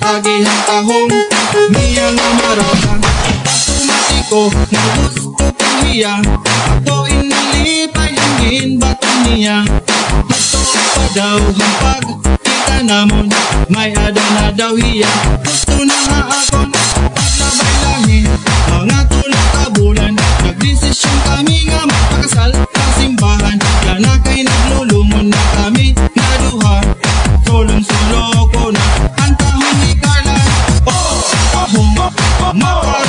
Lagi ang tahong niya namarata Tumatiko na gusto kang niya Ako inalipay ang ginbato niya. Matuwa pa daw ang pagkita namon. May ada na daw hiya Gusto na nga akong paglabay langit. Mga tulad kabulan Nagdesisyon kami nga magpakasal simbahan. Na kay naglulungon na kami na Mama,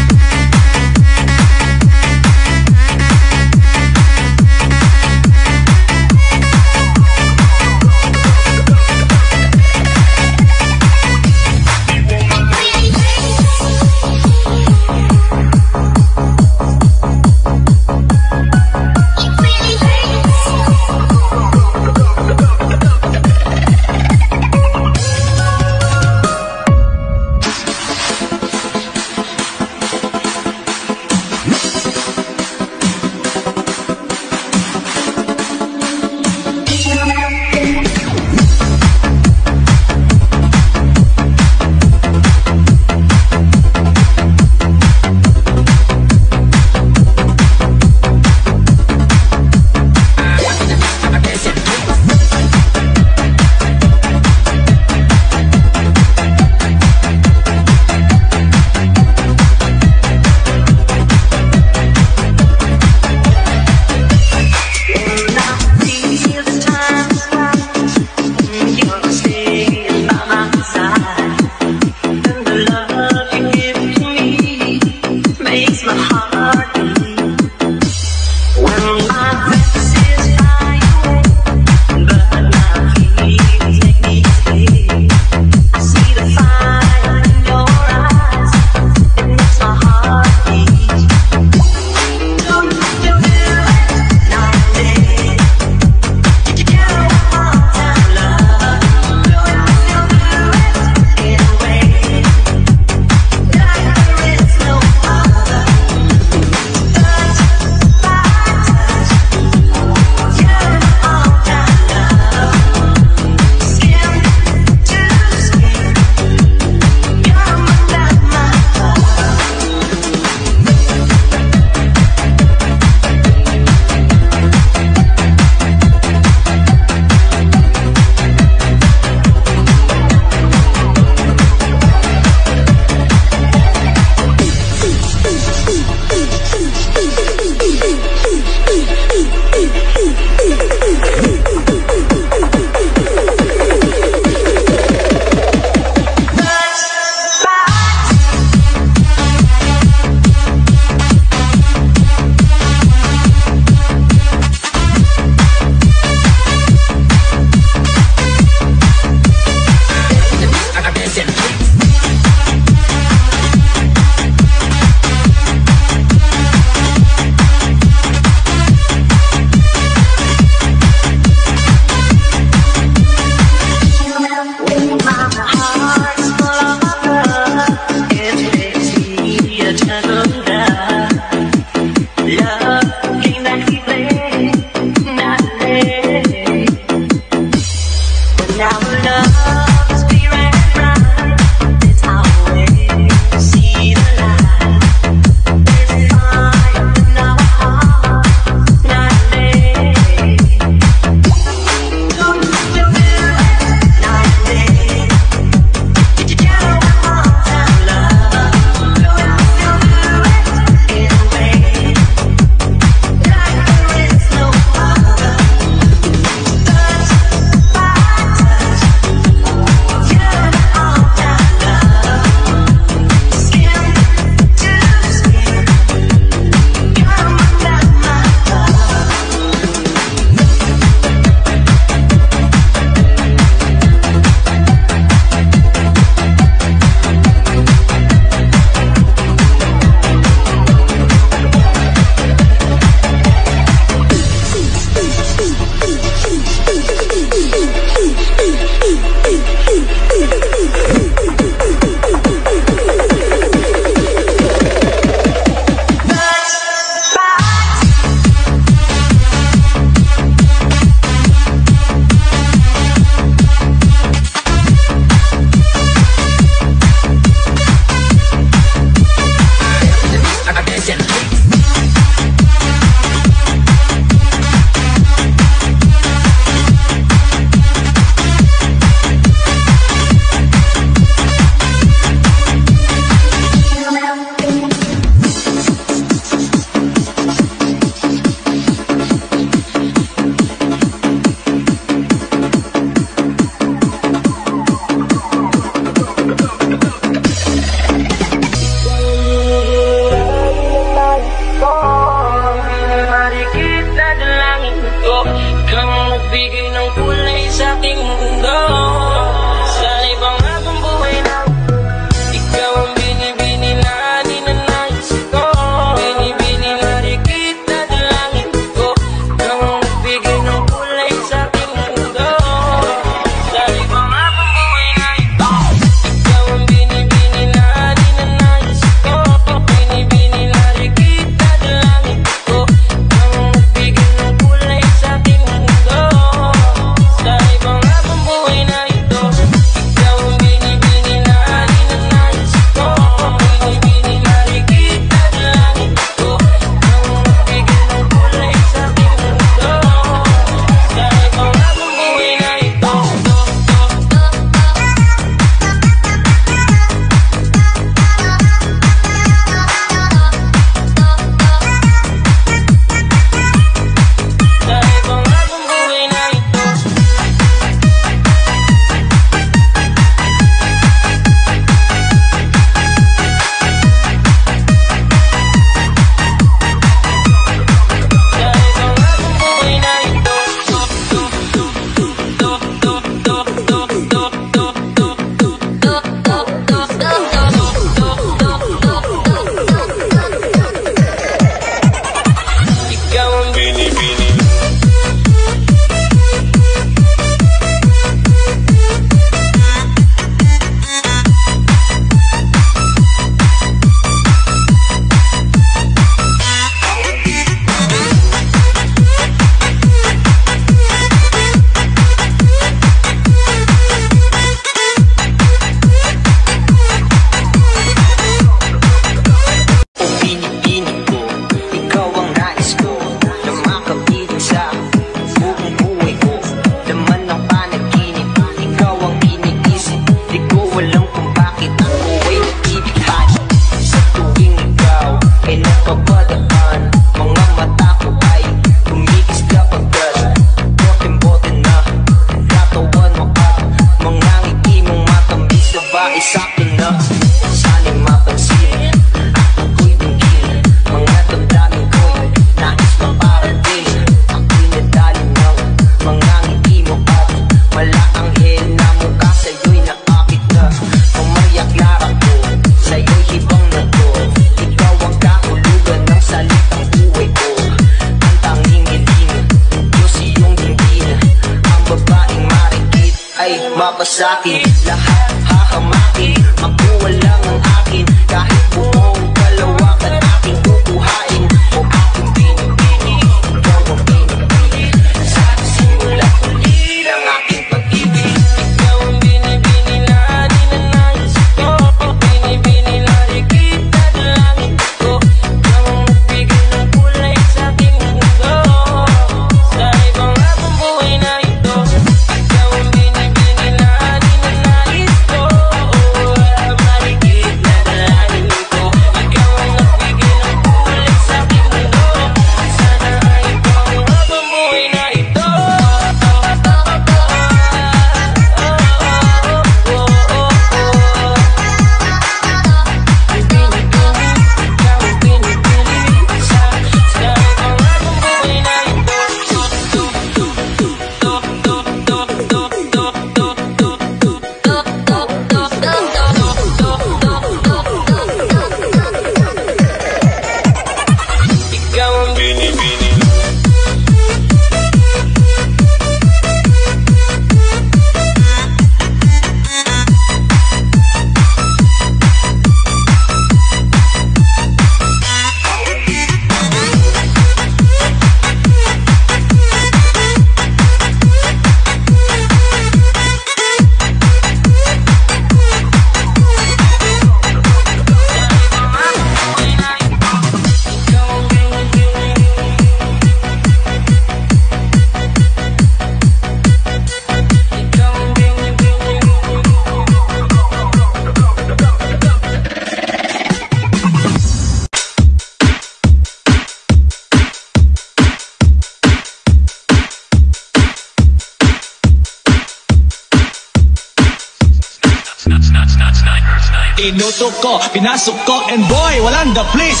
ko, pinasok ko, and boy, walang the place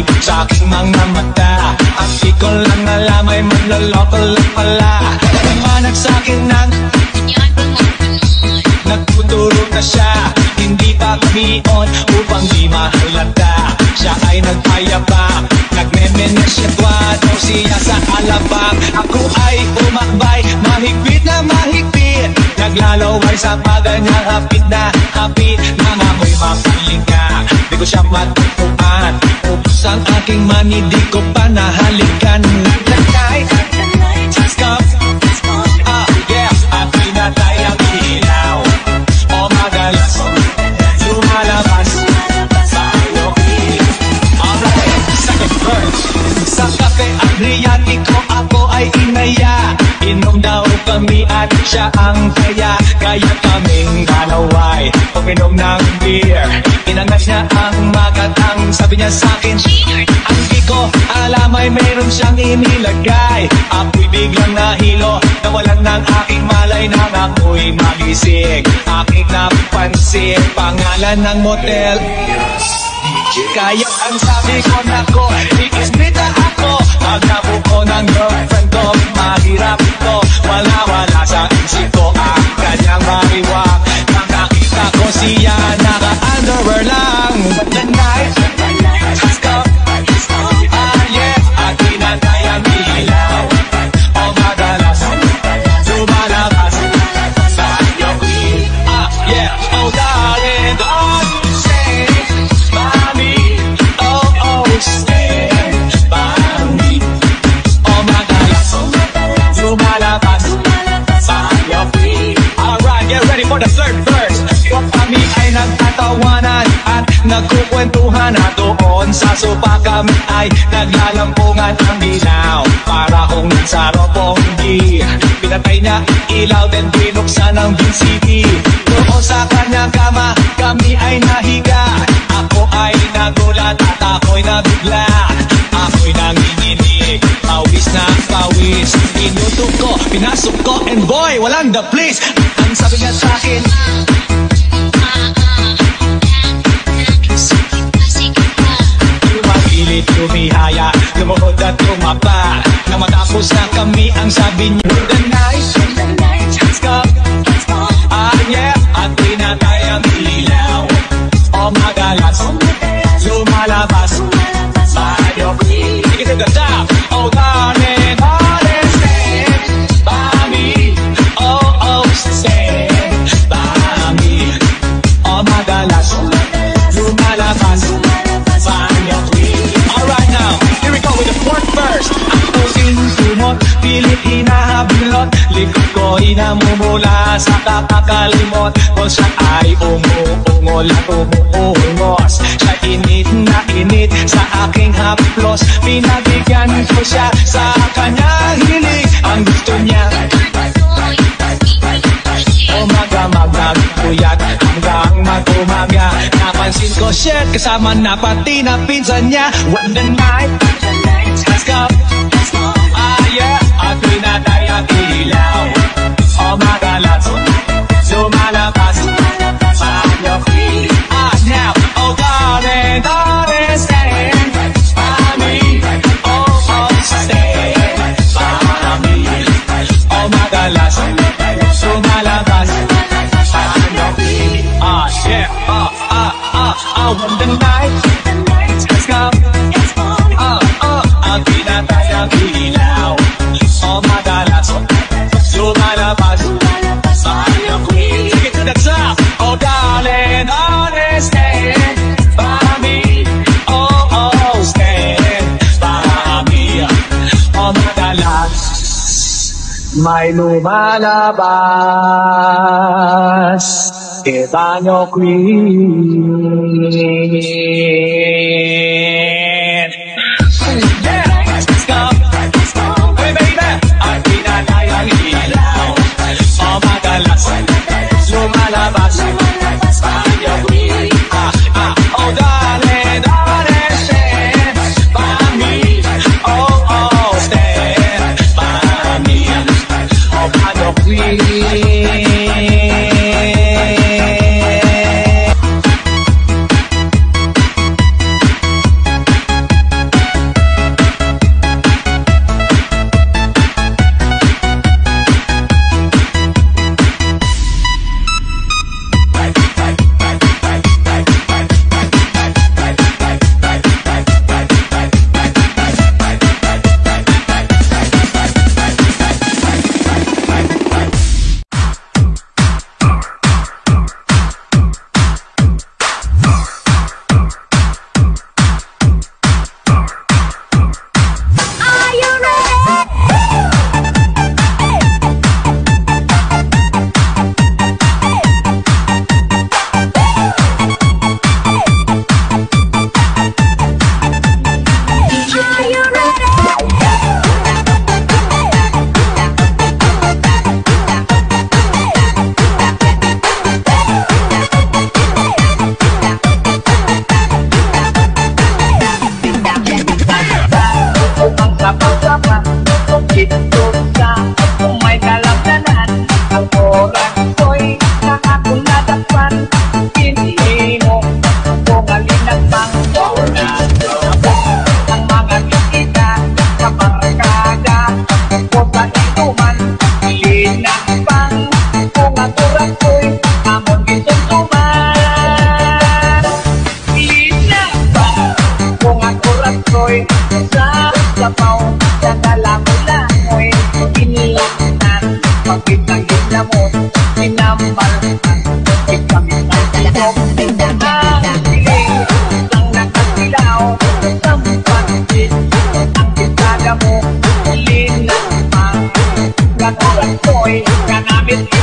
nakabibighani sa aking mga mata At di ko lang alam ay manloloko lang pala. Limanag sa akin ng Nagtuturo na siya. Hindi pa kami on upang di mahalata. Siya ay nagpayabang Nagmemene siya daw siya sa alabang Ako ay umakbay Mahigpit na mahigpit Naglalaway sa paga niya Hapit na hapit. Nang ako'y mapiling ka. Di ko siya matutuan Ubus ang aking mani Di ko pa nahalikan. Nagkay Stop. Ah, yeah. At pinatay ang ilaw. O madalas Lumalabas Alright, second verse Sa kape Adriatico Ako ay inaya Inom daw kami at siya ang kaya Kaya kaming dalaway Uminom ng beer. Inangas niya ang magatang Sabi niya sa akin Ang di ko alam ay meron siyang inilagay. Ako'y biglang nahilo Nawalan ng aking malay nang ako'y magising. Aking napansin Pangalan ng motel. Kaya ang sabi ko na ko Ko ng girlfriend ko Mahirap ito. Wala-wala sa isip ko Ang kanyang mariwak Nang nakita ko siya Naka-underwear lang. The night Has come. Ah yeah At pinatay ang ilaw na doon sa sopa kami ay naglalampungan ang ilaw. Para kung sa roponggi, pinatay niya ilaw then binuksan ang VCD. Doon sa kanyang kama, kami ay nahiga. Ako ay nagulat at ako'y nabigla Ako'y nanginginig Pawis pawis Inutok ko, pinasok ko And boy, walang the place Ang sabi niya sa akin Lumagilit, lumihaya Lumuhod at lumapa Nang matapos na kami Ang sabi niya The night, let's go Ah yeah, at pinatay ang ilaw Oh magalas, lumalabas. Tayo, take it to the top. Oh darling, darling, stand by me. Oh, oh, stand by me. Oh magalas, lumalabas pilit hinahabilot Likod ko inamumula sa kakakalimot. Kung siya ay umuungol at umuungos. Siya init na init sa aking haplos. Pinabigyan ko siya sa kanyang hilig Ang gusto niya. Umaga magkakuyat hanggang mag-umaga. Napansin ko siya kasama na pati na pinsan niya. When the night, let's go აკვინა და აკილაო ომაგალაც ზომალაბას ჩანოხი Ah now oh god and that is saying by me oh oh stay by me ომაგალაც ზომალაბას ჩანოხი Ah yeah ah ah ah I want the night ang ilaw Oh madalas, lumalabas boy, you cannot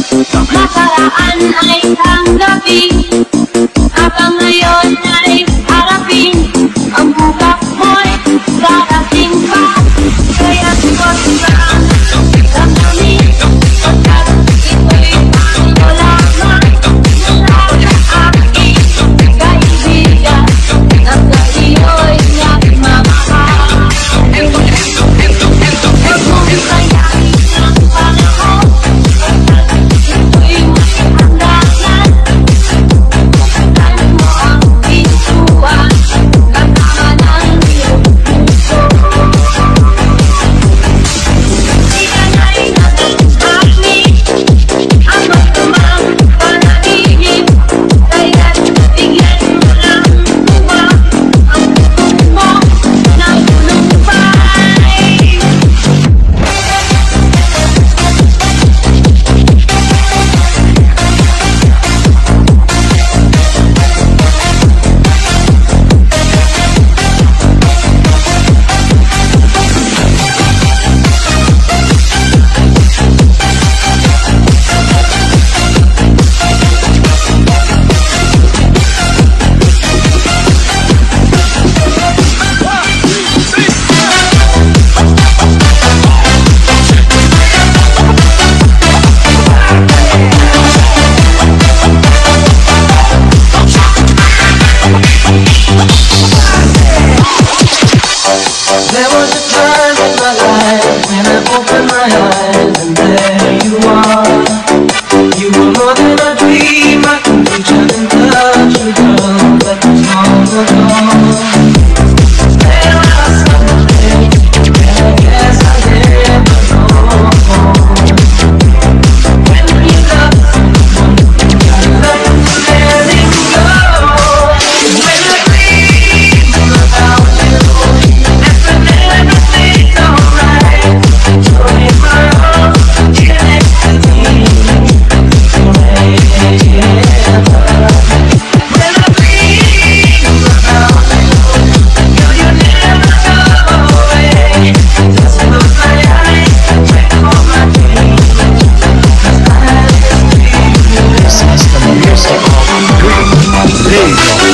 Pasará al night. 这一招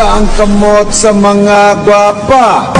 Isang kamot sa mga gwapa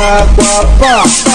agua pa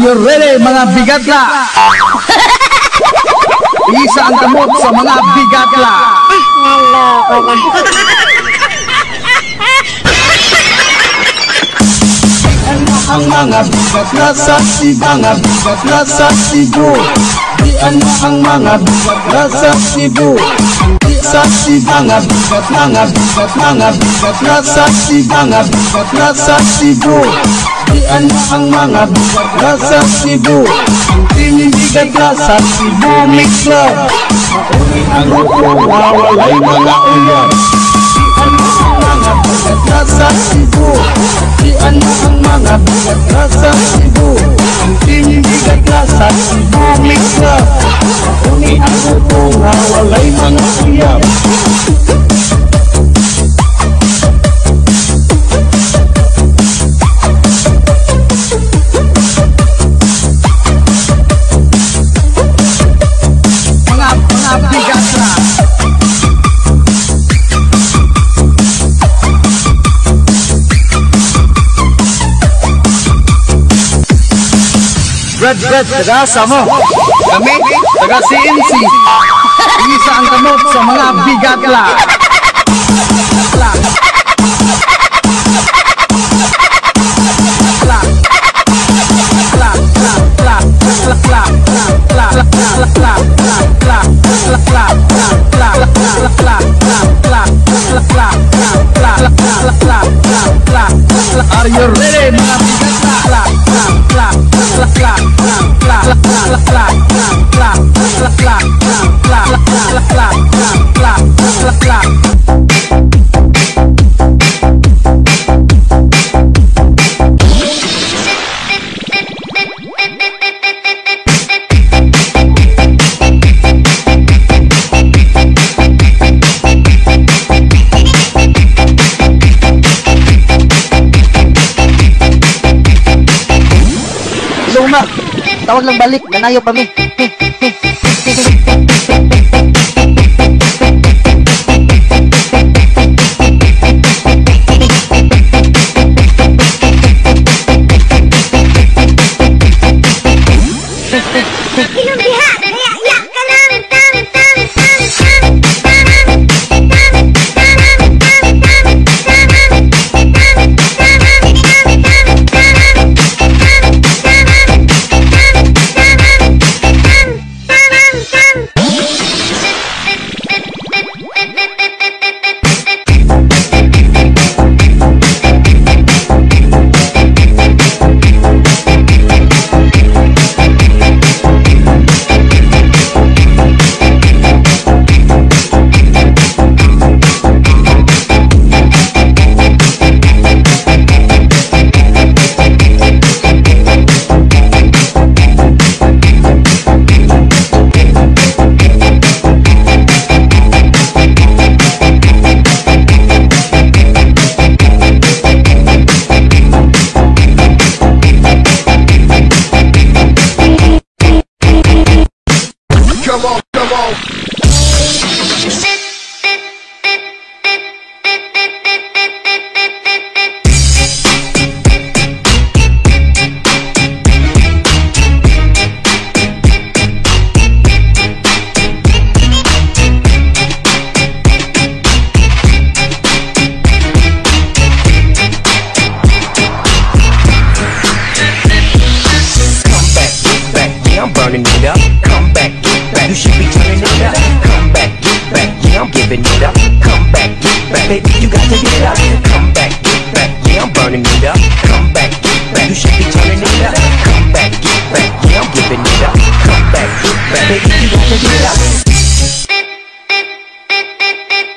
Are you ready mga bigatla? Isa ang kamot sa mga bigatla. Ang mga bigatla sa mga bigatla sa Cebu? Ang mga bigatla sa bigat mga bigat sa Cebu? Di ano ang mga bigatla sa Cebu? Ang tinig bigatla sa Cebu Mix Club. Mauni ang grupo wawalay mga uyan. Di ano ang mga bigatla sa Cebu? Di ano ang mga bigatla sa Cebu? Ang tinig bigatla sa Cebu Mix Club. Mauni ang grupo wawalay mga uyan. Red Red, taga mo. Kami, taga CNC. Isa ang kamot sa mga bigatla. Bigatla. Are you Tawag lang balik. Nanayo kami.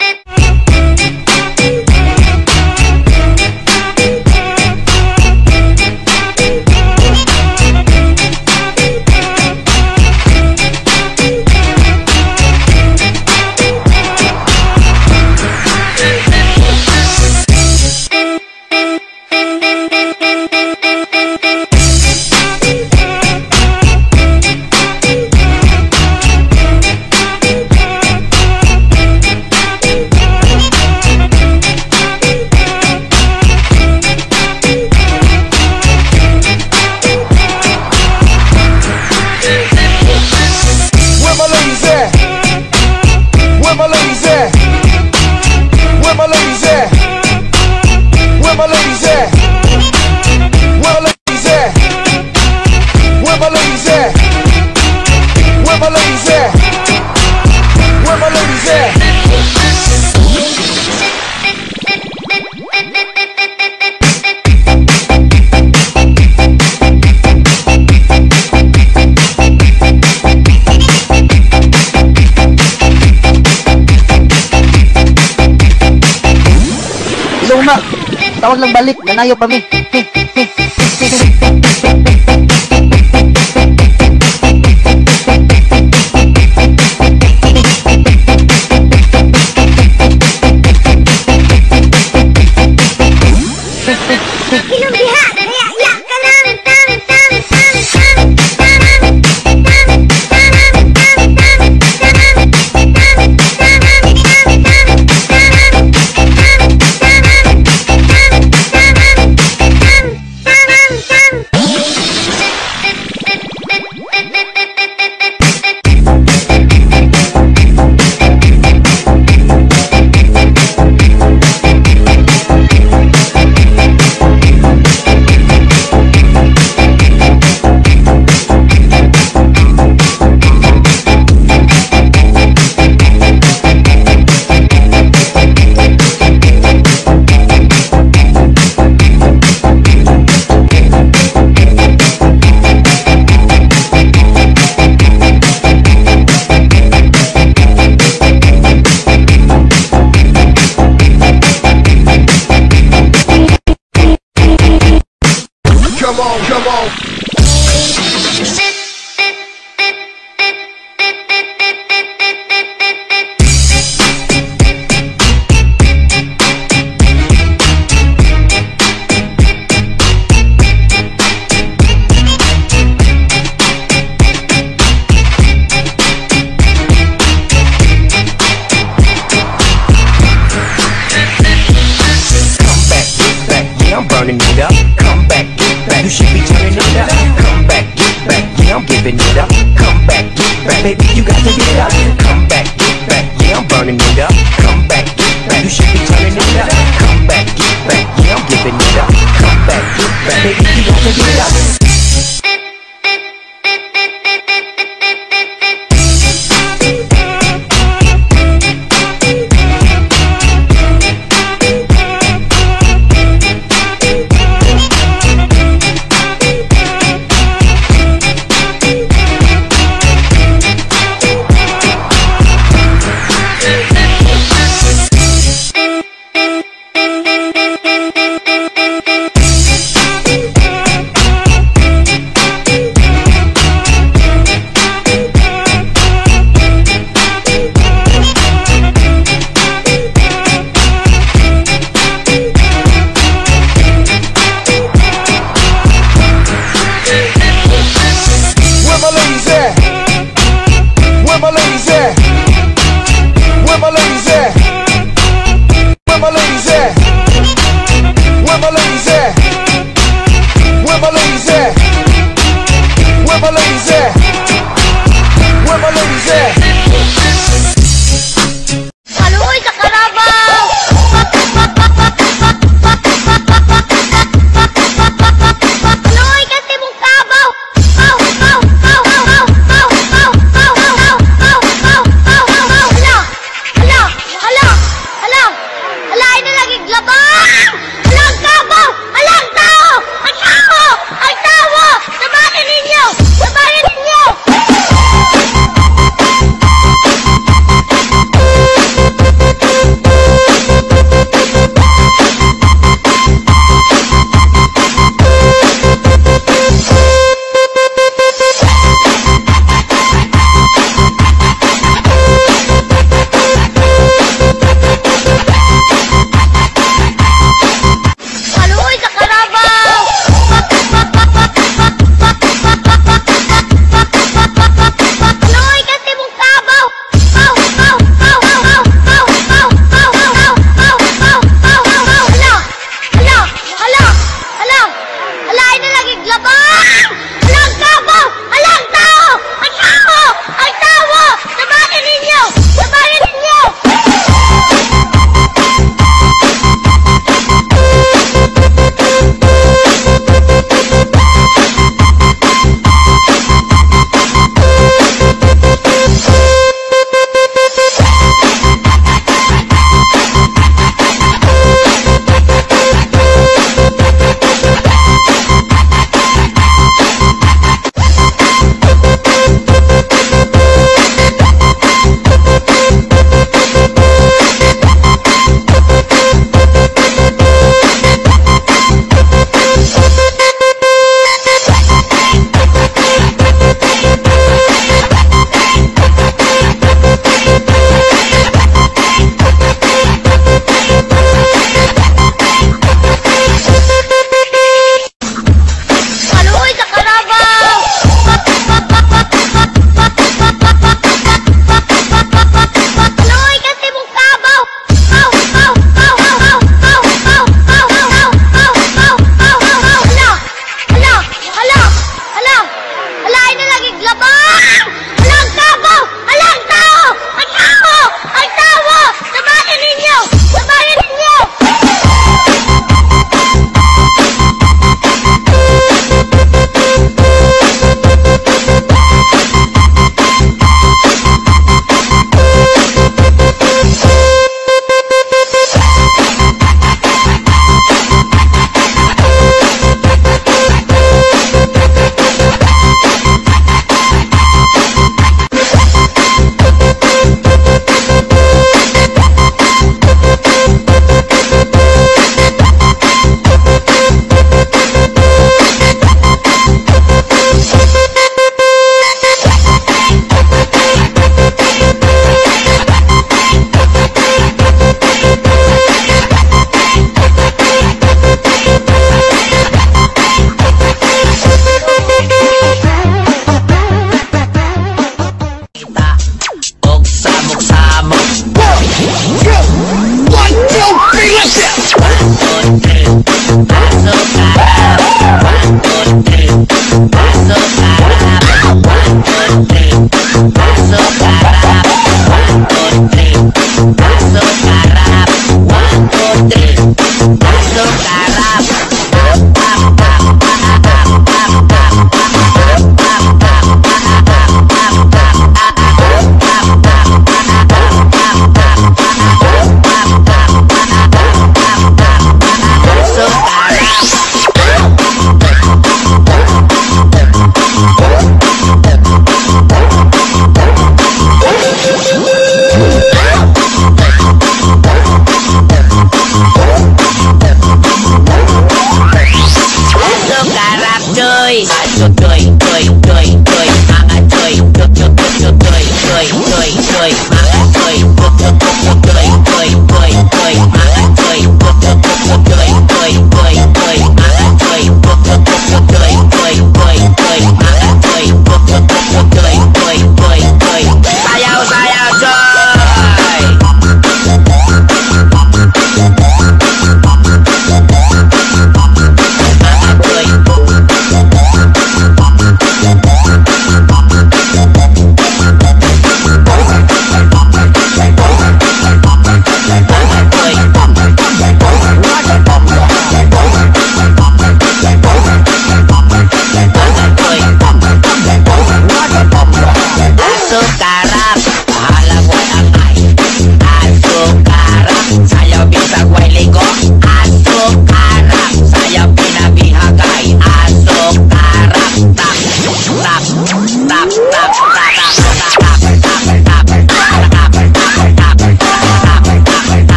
it. Awas lang balik, ganayo pa mi. He, he.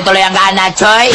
Tuloy-tuloy ang gana choy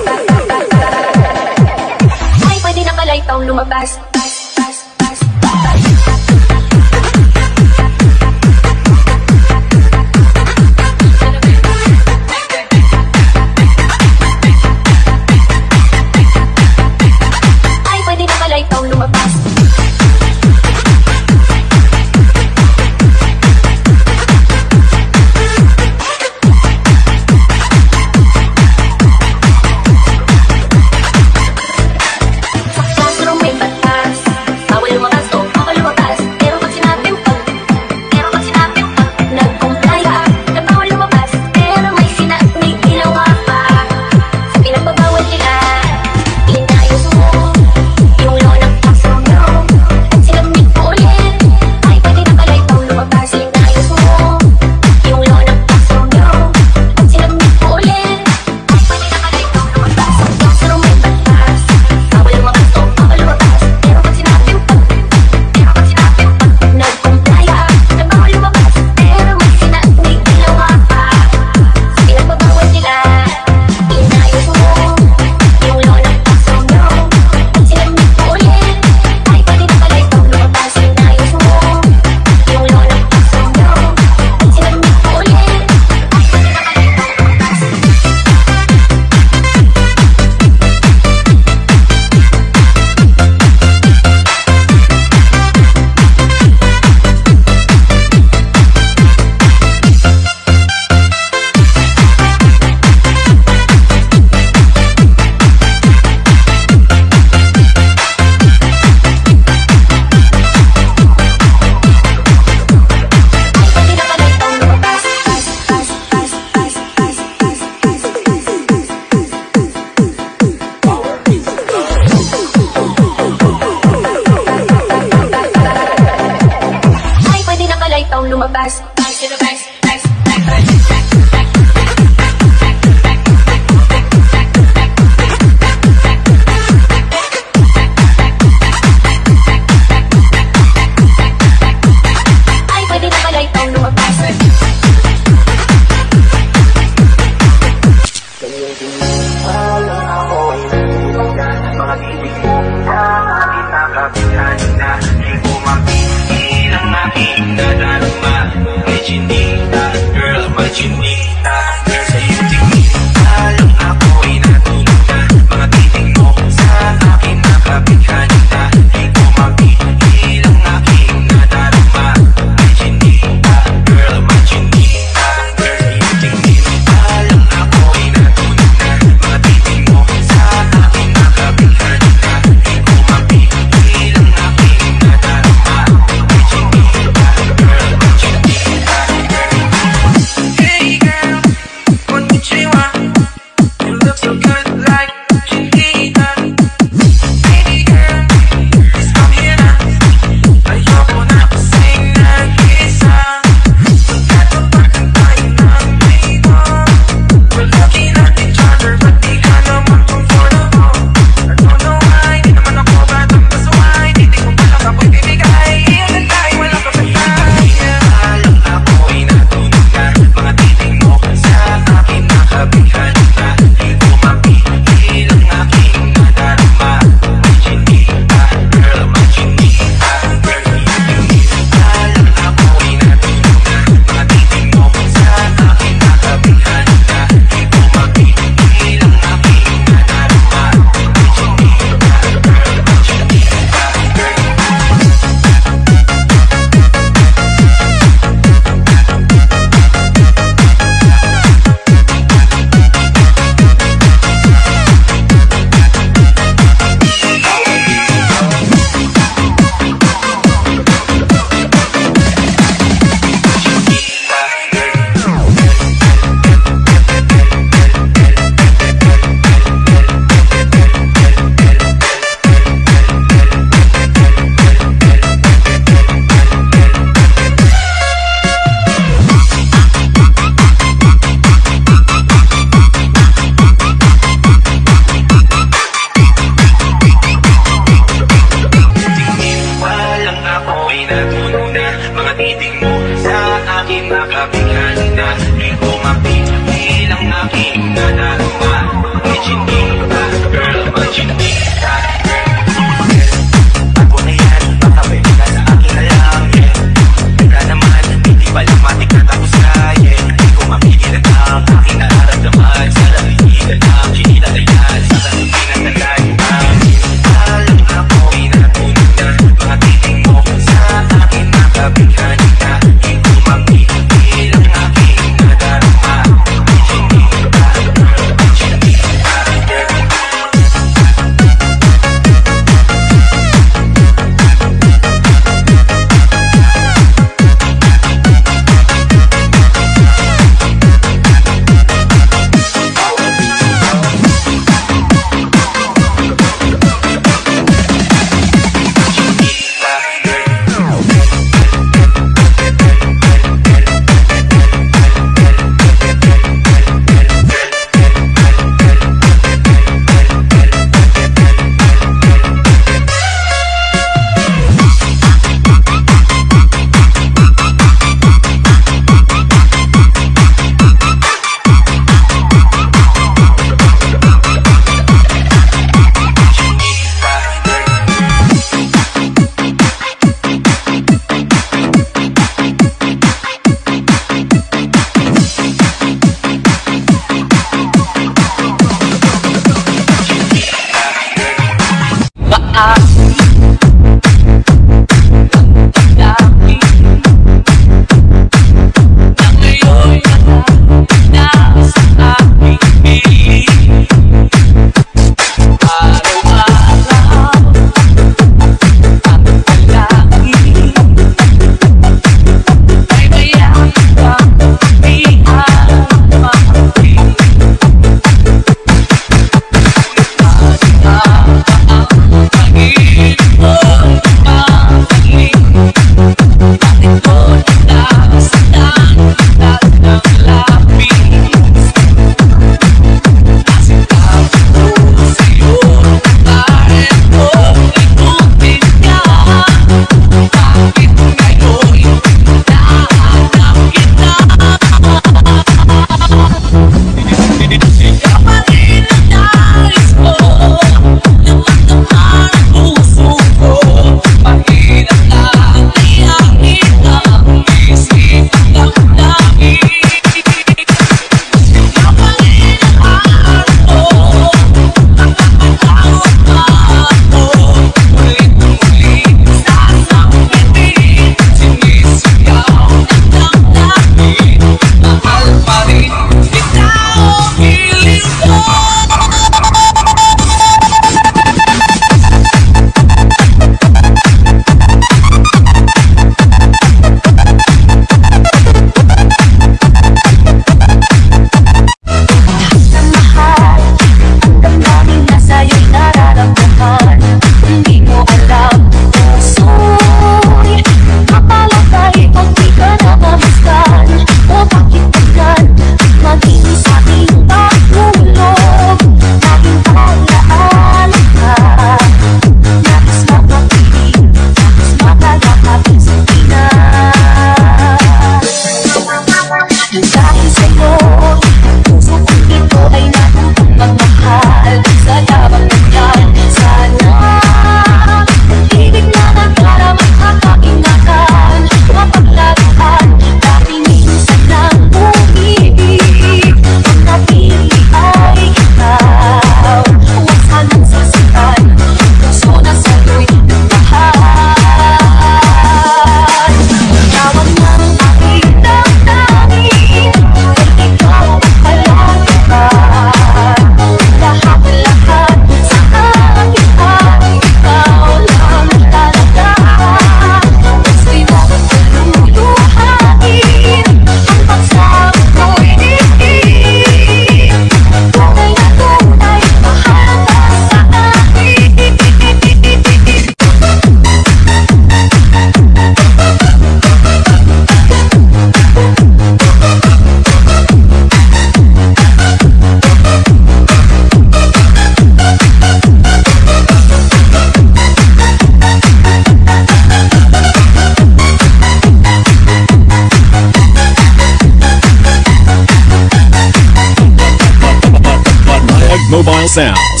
Sound.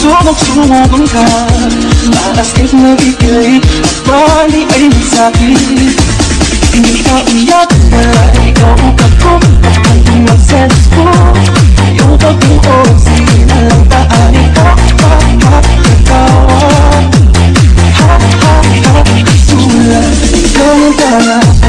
sunog-sunog ka Taas kahit nabigay At bali ay may sakit Hindi ka iyak na Ikaw ang kakumta Ang tumagsas ko Yung pag-uog Sinalang taani ka Pa, pa, katawa Ha, ha, ha Sulat Ikaw ang tala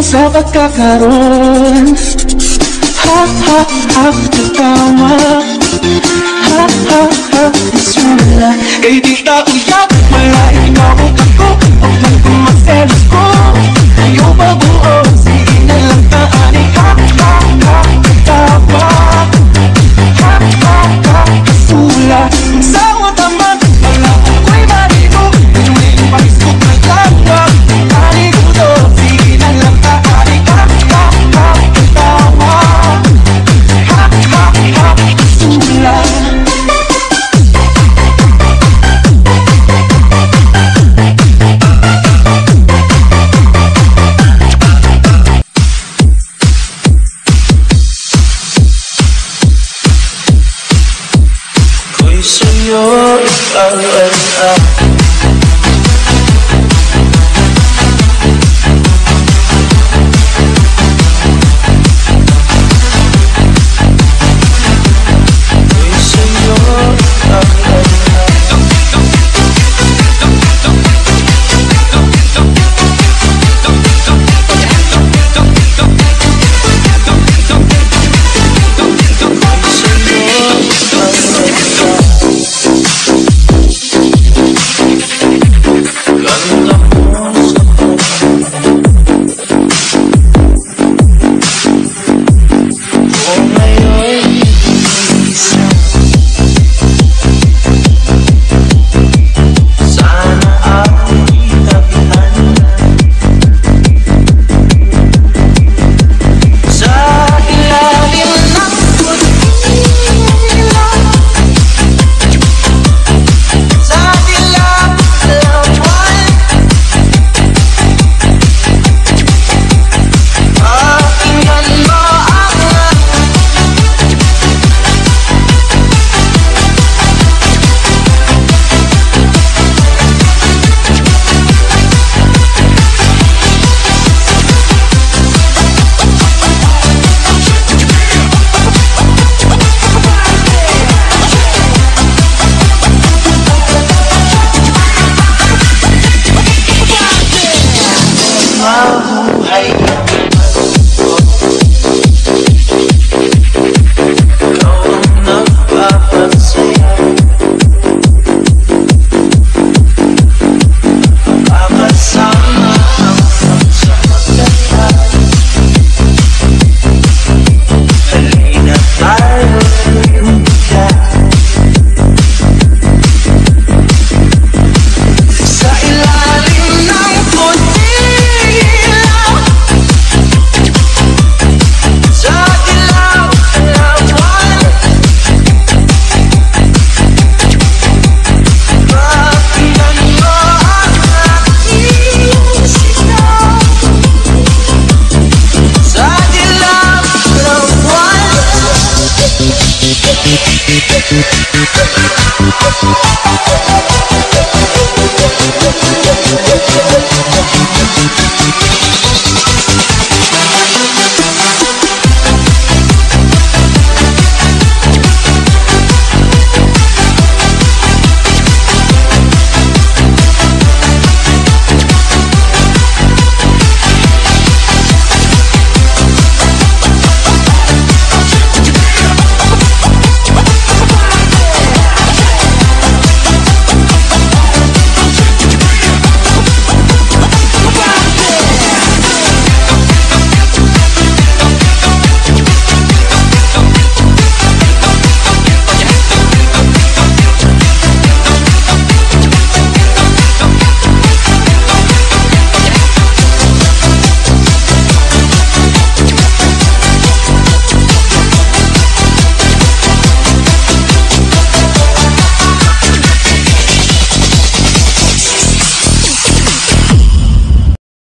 pasaba, cabrón.